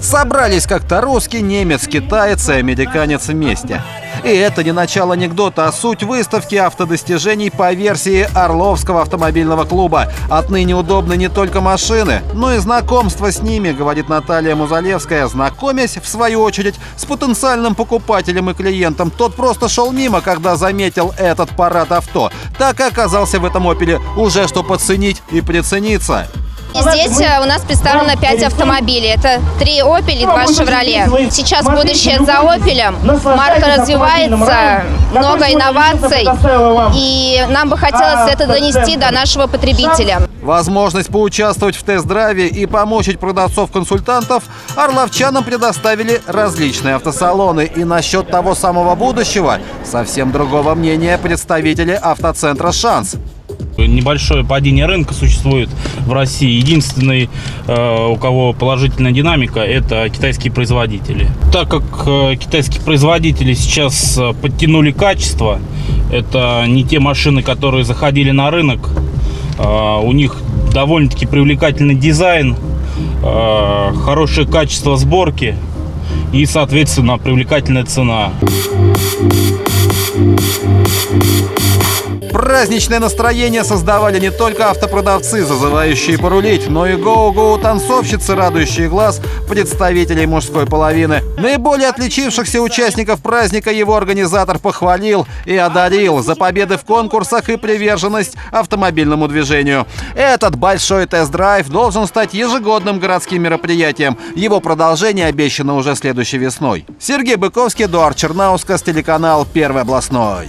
Собрались как-то русский, немец, китаец и американец вместе. И это не начало анекдота, а суть выставки автодостижений по версии Орловского автомобильного клуба. Отныне удобны не только машины, но и знакомство с ними, говорит Наталья Музалевская, знакомясь, в свою очередь, с потенциальным покупателем и клиентом. Тот просто шел мимо, когда заметил этот парад авто. Так и оказался в этом «Опеле» уже что подценить и прицениться. Здесь э, у нас представлено 5 автомобилей. Это 3 Opel и 2 Chevrolet. Сейчас будущее за Opel. Марка развивается, много инноваций. И нам бы хотелось это донести до нашего потребителя. Возможность поучаствовать в тест-драйве и помочь продавцов-консультантов орловчанам предоставили различные автосалоны. И насчет того самого будущего совсем другого мнения представители автоцентра «Шанс». Небольшое падение рынка существует в России. Единственный, э, у кого положительная динамика, это китайские производители. Так как э, китайские производители сейчас э, подтянули качество, это не те машины, которые заходили на рынок. У них довольно-таки привлекательный дизайн, хорошее качество сборки и, соответственно, привлекательная цена. Праздничное настроение создавали не только автопродавцы, зазывающие порулить, но и гоу-гоу танцовщицы, радующие глаз представителей мужской половины. Наиболее отличившихся участников праздника его организатор похвалил и одарил за победы в конкурсах и приверженность автомобильному движению. Этот большой тест-драйв должен стать ежегодным городским мероприятием. Его продолжение обещано уже следующей весной. Сергей Быковский, Эдуард Чернаускас, телеканал «Первый областной».